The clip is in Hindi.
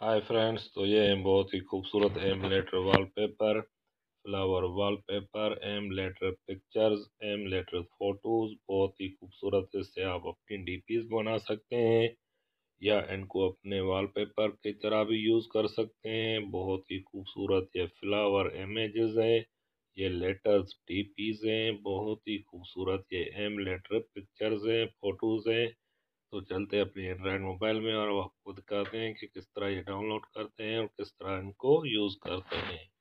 हाय फ्रेंड्स तो ये है बहुत ही खूबसूरत M letter wallpaper flower wallpaper M letter pictures M letter photos बहुत ही खूबसूरत इससे आप अपनी डीपीज बना सकते हैं या इनको अपने वॉलपेपर की तरह भी यूज़ कर सकते हैं। बहुत ही खूबसूरत ये फ्लावर इमेजेस हैं, ये लेटर्स डीपीज हैं। बहुत ही खूबसूरत ये एम लेटर पिक्चर्स हैं फ़ोटोज़ हैं। तो चलते हैं अपने एंड्रॉयड मोबाइल में और आपको दिखाते हैं कि किस तरह ये डाउनलोड करते हैं और किस तरह इनको यूज़ करते हैं।